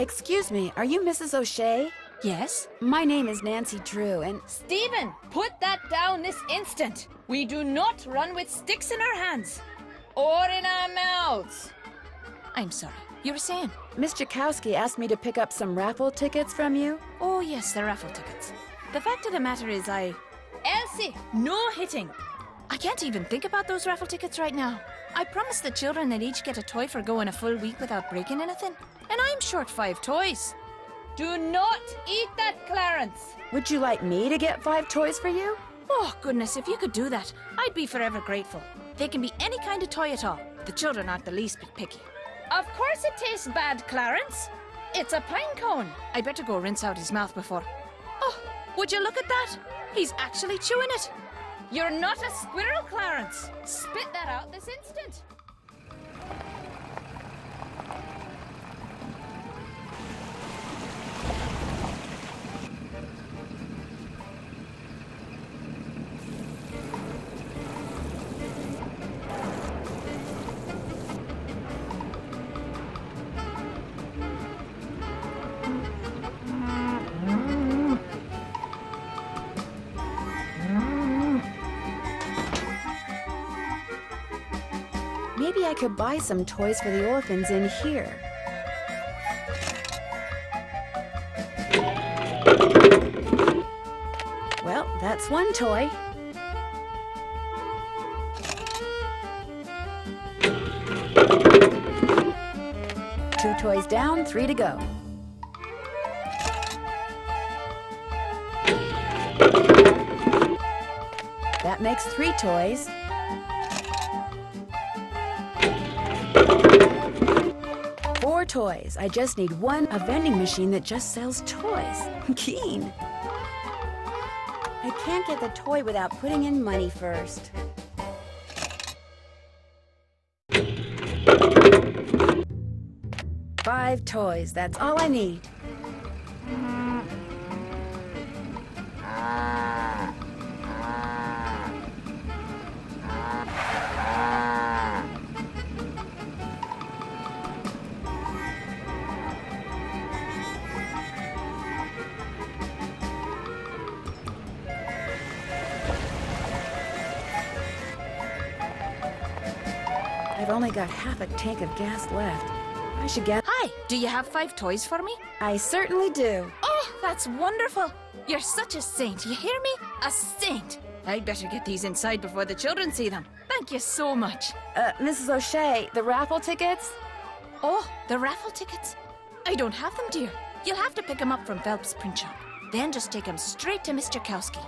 Excuse me, are you Mrs. O'Shea? Yes? My name is Nancy Drew, and Stephen, put that down this instant. We do not run with sticks in our hands or in our mouths. I'm sorry. You were saying? Miss Jakowski asked me to pick up some raffle tickets from you. Oh, yes, the raffle tickets. The fact of the matter is, I. Elsie, no hitting. I can't even think about those raffle tickets right now. I promised the children they'd each get a toy for going a full week without breaking anything. And I'm short five toys. Do not eat that, Clarence. Would you like me to get five toys for you? Oh, goodness, if you could do that, I'd be forever grateful. They can be any kind of toy at all. The children aren't the least bit picky. Of course it tastes bad, Clarence. It's a pine cone. I better go rinse out his mouth before. Oh, would you look at that? He's actually chewing it. You're not a squirrel, Clarence. Spit that out this instant. I could buy some toys for the orphans in here. Well, that's one toy. Two toys down, three to go. That makes three toys. Toys. I just need one, a vending machine that just sells toys. Keen. I can't get the toy without putting in money first. Five toys. That's all I need. I've only got half a tank of gas left. I should get. Hi, do you have five toys for me? I certainly do. Oh, that's wonderful. You're such a saint, you hear me? A saint. I'd better get these inside before the children see them. Thank you so much. Uh, Mrs. O'Shea, the raffle tickets? Oh, the raffle tickets? I don't have them, dear. You'll have to pick them up from Phelps Print Shop. Then just take them straight to Mr. Kowski.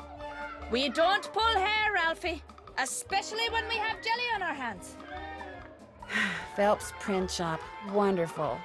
We don't pull hair, Ralphie. Especially when we have jelly on our hands. Phelps Print Shop. Wonderful.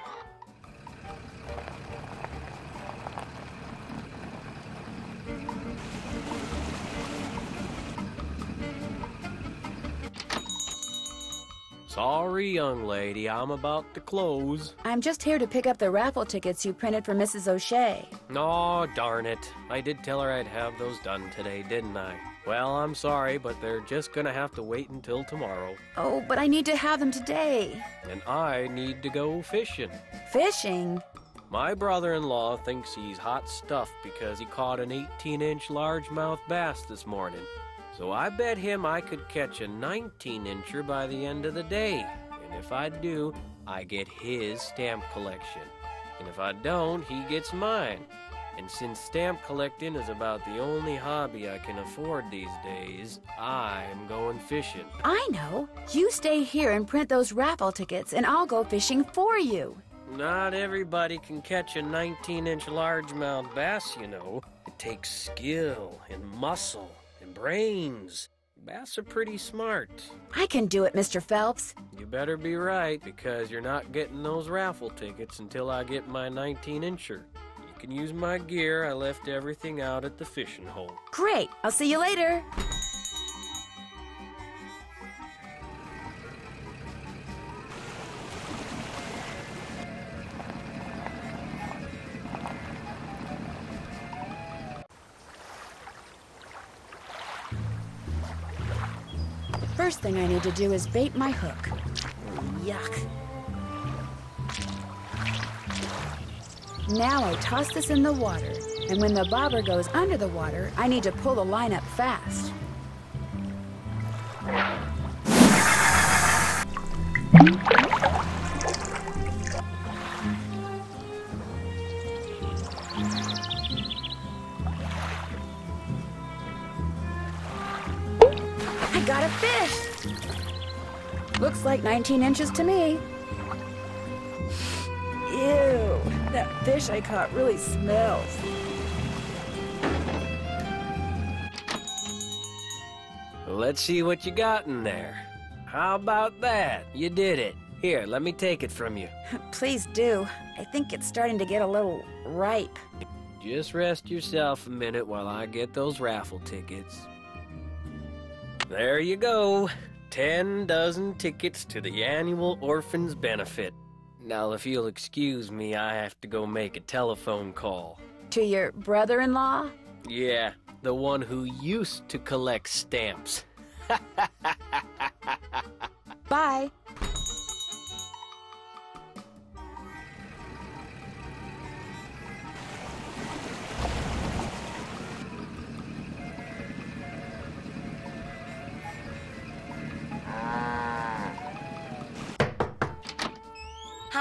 Sorry, young lady, I'm about to close. I'm just here to pick up the raffle tickets you printed for Mrs. O'Shea. Aw, darn it. I did tell her I'd have those done today, didn't I? Well, I'm sorry, but they're just gonna have to wait until tomorrow. Oh, but I need to have them today. And I need to go fishing. Fishing? My brother in law thinks he's hot stuff because he caught an 18 inch largemouth bass this morning. So I bet him I could catch a 19 incher by the end of the day. And if I do, I get his stamp collection. And if I don't, he gets mine. And since stamp collecting is about the only hobby I can afford these days, I'm going fishing. I know. You stay here and print those raffle tickets, and I'll go fishing for you. Not everybody can catch a 19 inch largemouth bass, you know. It takes skill and muscle and brains. Bass are pretty smart. I can do it, Mr. Phelps. You better be right because you're not getting those raffle tickets until I get my 19 incher. Can use my gear. I left everything out at the fishing hole. Great. I'll see you later. First thing I need to do is bait my hook. Yuck. Now I toss this in the water, and when the bobber goes under the water, I need to pull the line up fast. I got a fish! Looks like 19 inches to me. That fish I caught really smells. Let's see what you got in there. How about that? You did it. Here, let me take it from you. Please do. I think it's starting to get a little ripe. Just rest yourself a minute while I get those raffle tickets. There you go. Ten dozen tickets to the annual Orphans Benefit. Now, if you'll excuse me, I have to go make a telephone call. To your brother in law? Yeah, the one who used to collect stamps. Bye.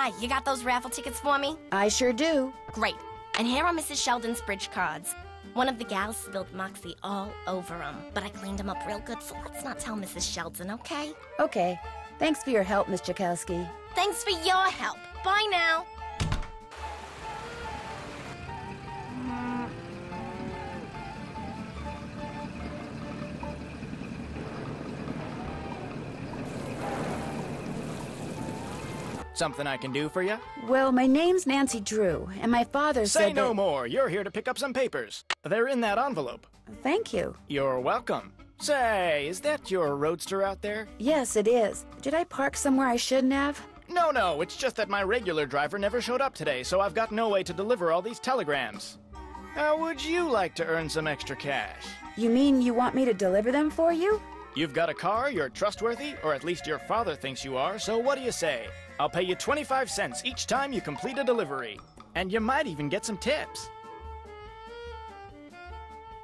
Hi, you got those raffle tickets for me? I sure do. Great. And here are Mrs. Sheldon's bridge cards. One of the gals spilled Moxie all over them, but I cleaned them up real good, so let's not tell Mrs. Sheldon, okay? Okay. Thanks for your help, Miss Jakowski. Thanks for your help. Bye now. Something I can do for you? Well, my name's Nancy Drew, and my father Say said no that... more. You're here to pick up some papers. They're in that envelope. Thank you. You're welcome. Say, is that your roadster out there? Yes, it is. Did I park somewhere I shouldn't have? No, no, it's just that my regular driver never showed up today, so I've got no way to deliver all these telegrams. How would you like to earn some extra cash? You mean you want me to deliver them for you? You've got a car, you're trustworthy, or at least your father thinks you are, so what do you say? I'll pay you 25 cents each time you complete a delivery. And you might even get some tips.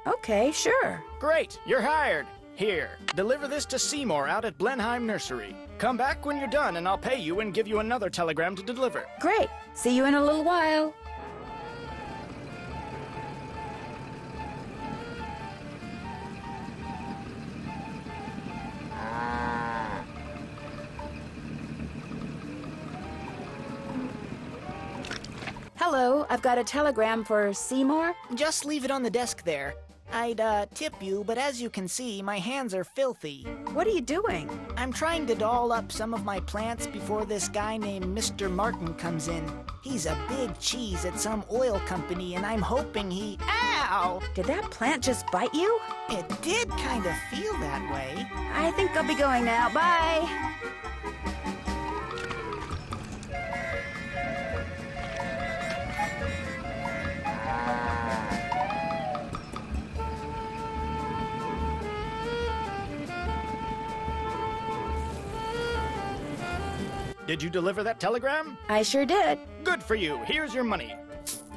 Okay, sure. Great, you're hired. Here, deliver this to Seymour out at Blenheim Nursery. Come back when you're done and I'll pay you and give you another telegram to deliver. Great. See you in a little while. Hello, I've got a telegram for Seymour. Just leave it on the desk there. I'd, uh, tip you, but as you can see, my hands are filthy. What are you doing? I'm trying to doll up some of my plants before this guy named Mr. Martin comes in. He's a big cheese at some oil company, and I'm hoping he. Ow! Did that plant just bite you? It did kind of feel that way. I think I'll be going now. Bye. Did you deliver that telegram? I sure did. Good for you. Here's your money.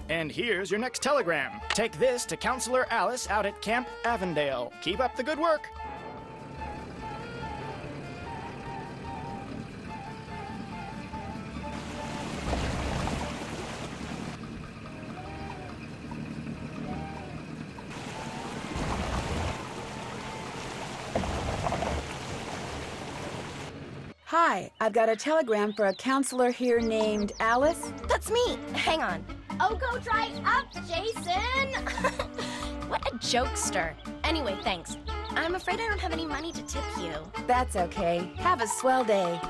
And here's your next telegram. Take this to Counselor Alice out at Camp Avondale. Keep up the good work. Hi, I've got a telegram for a counselor here named Alice. That's me. Hang on. Oh, go dry up, Jason! what a jokester. Anyway, thanks. I'm afraid I don't have any money to tip you. That's okay. Have a swell day.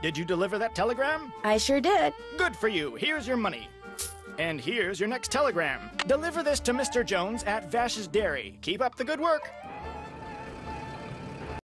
Did you deliver that telegram? I sure did. Good for you. Here's your money. And here's your next telegram. Deliver this to Mr. Jones at Vash's Dairy. Keep up the good work.